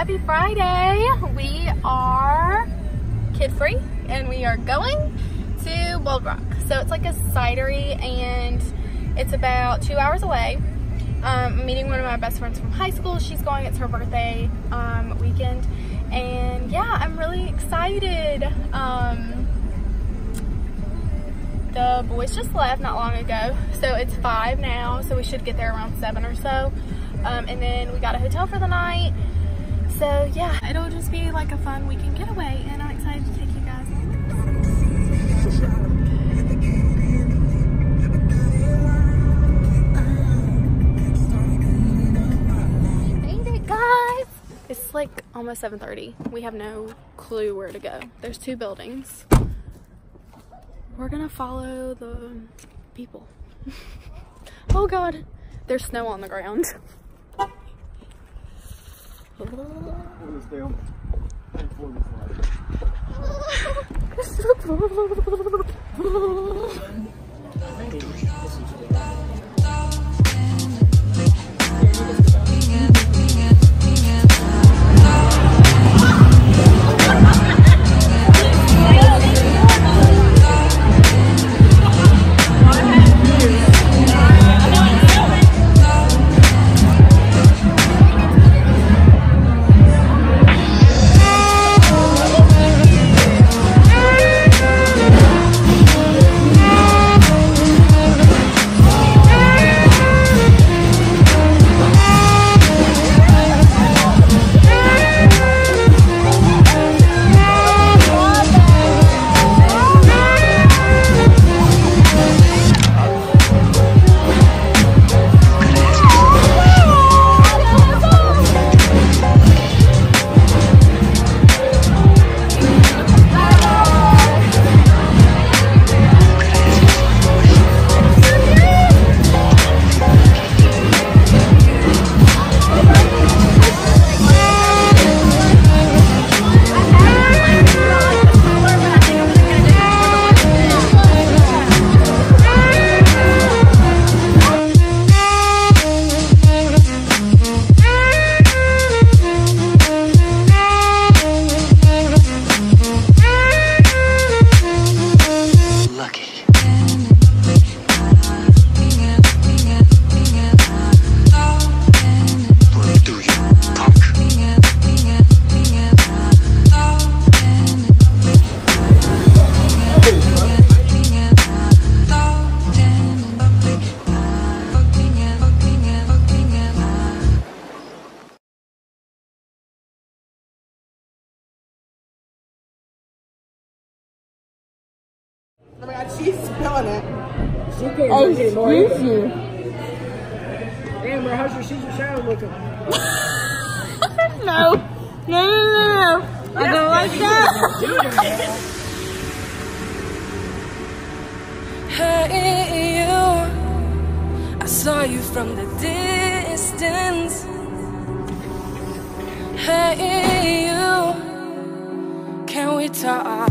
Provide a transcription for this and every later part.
happy Friday. We are kid free and we are going to Bold Rock. So it's like a cidery and it's about two hours away. Um, I'm meeting one of my best friends from high school. She's going, it's her birthday um, weekend. And yeah, I'm really excited. Um, the boys just left not long ago. So it's five now. So we should get there around seven or so. Um, and then we got a hotel for the night. So yeah, it'll just be like a fun weekend getaway and I'm excited to take you guys. Made it guys! It's like almost 7.30. We have no clue where to go. There's two buildings. We're gonna follow the people. oh god, there's snow on the ground. Lucky. Oh my god, she's spilling it. She can't Oh, drink anymore either. excuse you. Damn, bro, how's your Caesar salad looking? No. No, no, no, no. I don't like that. Hey, you. I saw you from the distance. Hey, you. Can we talk?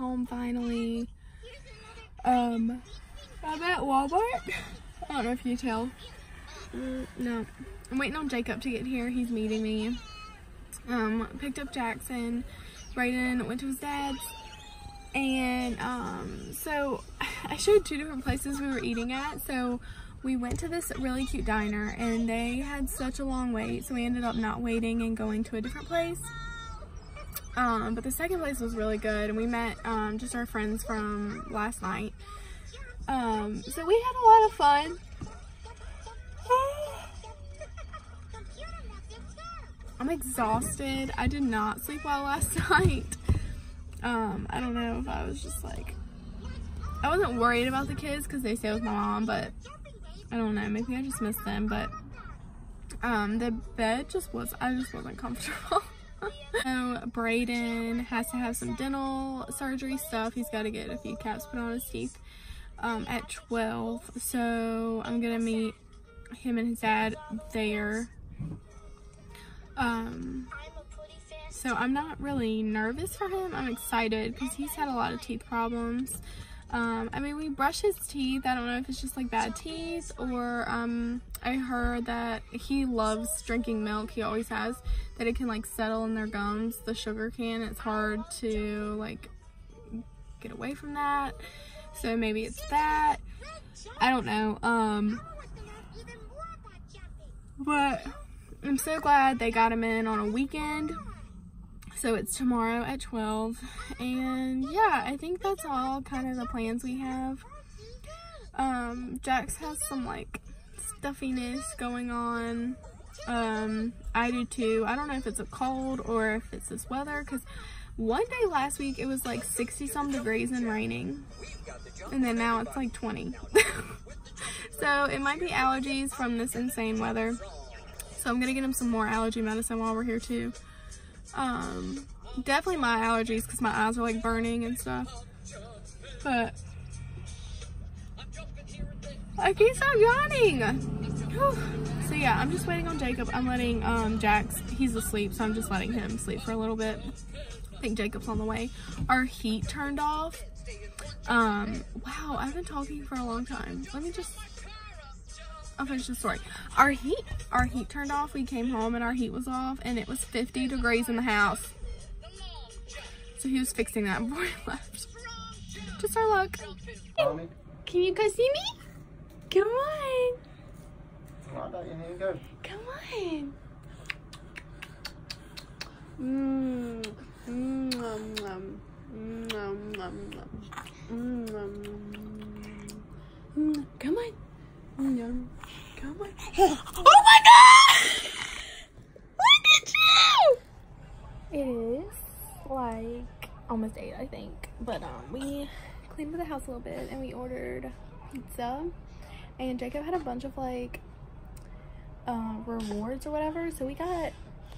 Home finally. Um, I'm at Walmart. I don't know if you tell. Mm, no, I'm waiting on Jacob to get here. He's meeting me. Um, picked up Jackson. Brayden went to his dad's. And um, so I showed two different places we were eating at. So we went to this really cute diner and they had such a long wait. So we ended up not waiting and going to a different place. Um, but the second place was really good and we met um, just our friends from last night. Um, so we had a lot of fun. I'm exhausted. I did not sleep well last night. Um, I don't know if I was just like, I wasn't worried about the kids because they stay with my mom, but I don't know, maybe I just missed them, but um, the bed just was, I just wasn't comfortable. so Brayden has to have some dental surgery stuff. He's got to get a few caps put on his teeth um, at 12. So I'm going to meet him and his dad there. Um, so I'm not really nervous for him. I'm excited because he's had a lot of teeth problems. Um, I mean, we brush his teeth. I don't know if it's just like bad teeth or um, I heard that he loves drinking milk. He always has. That it can like settle in their gums. The sugar can. It's hard to like get away from that. So maybe it's that. I don't know. Um, but I'm so glad they got him in on a weekend. So it's tomorrow at 12. And yeah, I think that's all kind of the plans we have. Um, Jax has some like stuffiness going on. Um, I do too. I don't know if it's a cold or if it's this weather because one day last week it was like 60 some degrees and raining. And then now it's like 20. so it might be allergies from this insane weather. So I'm gonna get him some more allergy medicine while we're here too. Um, definitely my allergies because my eyes are like burning and stuff. But I can't stop yawning. Whew. So yeah, I'm just waiting on Jacob. I'm letting um, Jax, he's asleep, so I'm just letting him sleep for a little bit. I think Jacob's on the way. Our heat turned off. Um, wow, I've been talking for a long time. Let me just I'll finish the story. Our heat, our heat turned off. We came home and our heat was off and it was 50 degrees in the house. So he was fixing that before he left. Just our luck. Can you guys see me? Come on. Come on. Mmm. Mmm. Mmm. Mmm. Mmm. Mmm. Come on. Mm, Come on. Oh my god! Look at you! It is like 8, I think. But um, we cleaned the house a little bit and we ordered pizza. And Jacob had a bunch of like uh, rewards or whatever. So we got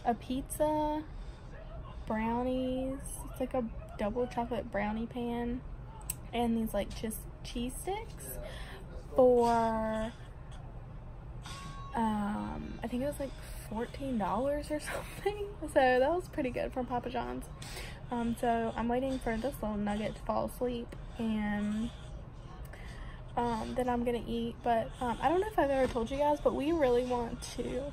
a pizza, brownies. It's like a double chocolate brownie pan. And these like just cheese sticks for um I think it was like $14 or something so that was pretty good from Papa John's um so I'm waiting for this little nugget to fall asleep and um then I'm gonna eat but um I don't know if I've ever told you guys but we really want to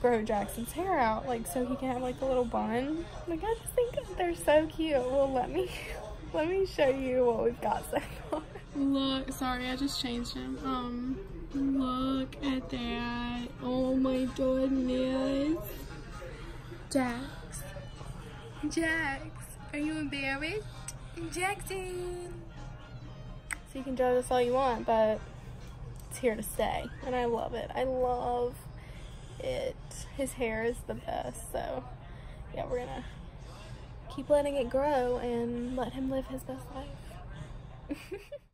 grow Jackson's hair out like so he can have like a little bun like I just think they're so cute well let me let me show you what we've got so far Look, sorry, I just changed him. Um, look at that. Oh my goodness. Jax. Jax, are you embarrassed? Jackson. So you can judge us all you want, but it's here to stay. And I love it. I love it. His hair is the best. So, yeah, we're gonna keep letting it grow and let him live his best life.